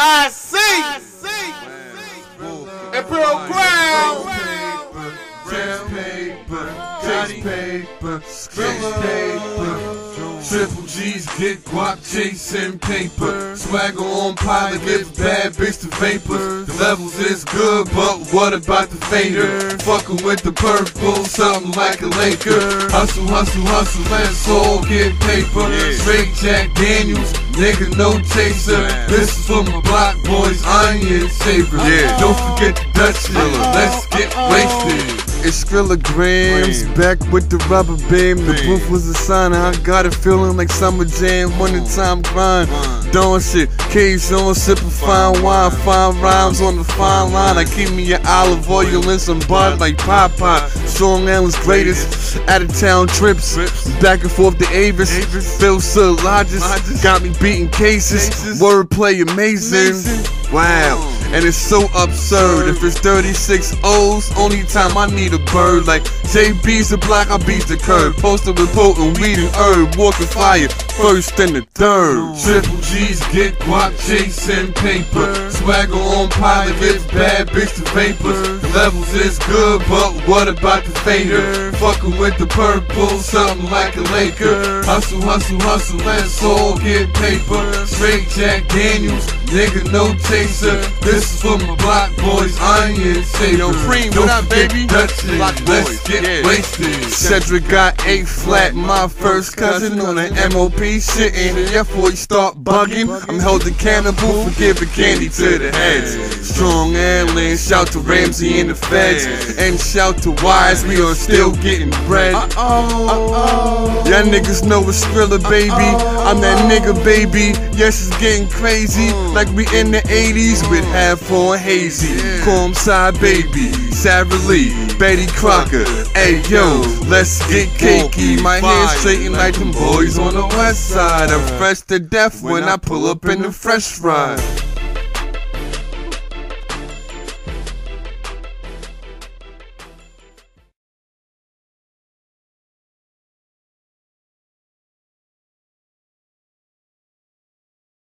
I see. I see. Imperial Ground. Jam paper, chase paper, chase paper. Triple G's get guap chasing paper. Swagger on pilot, give the bad bitch the vapors. The levels is good, but what about the fader? Fucking with the purple, something like a Laker. Hustle, hustle, hustle, let's all get paper. Straight Jack Daniels, nigga no chaser. This is for my block boys, onion saver. Yeah. Don't forget the Dutch uh-huh. let's get uh-uh. wasted. It's Grams back with the rubber beam. The booth was a sign. I got a feeling like summer jam, winter time grind. Doing shit, caves on, sipping fine wine, fine rhymes on the fine line. I keep me an olive oil and some bud like Popeye. Strong Island's greatest. Out of town trips, back and forth to Avis. Phil Sir Lodges. Got me beating cases. Wordplay amazing. Wow. And it's so absurd. If it's 36 O's, only time I need a bird. Like JB's the block, I beat the curb. Posted with potent weed and herb. Walking fire, first and the third. Triple G's get guap chasing paper. Swagger on pilot, gets bad bitch the vapors. The levels is good, but what about the fader? Fucking with the purple, something like a Laker. Hustle, hustle, hustle, let's all get paper. Straight Jack Daniels, nigga no chaser. This is for my block boys, onion saver. Yo, Don't what up, baby? Dutchess, Block let's boys, get yeah. wasted. Cedric got eight flat, my first cousin on an MOP shitting. Therefore, you start bugging. I'm holding cannibal for giving candy to the heads. Strong alien, shout to Ramsey and the feds. And shout to Wise, we are still getting bread. Uh-oh. Uh oh. Y'all niggas know it's Skrilla, baby. I'm that nigga, baby. Yes, it's getting crazy. Like we in the 80s with half on hazy. Calm side, baby. Sara Lee, Betty Crocker. Hey, yo, let's get cakey. My hair straightened like them boys on the west side. I'm fresh to death when I pull up in the fresh ride.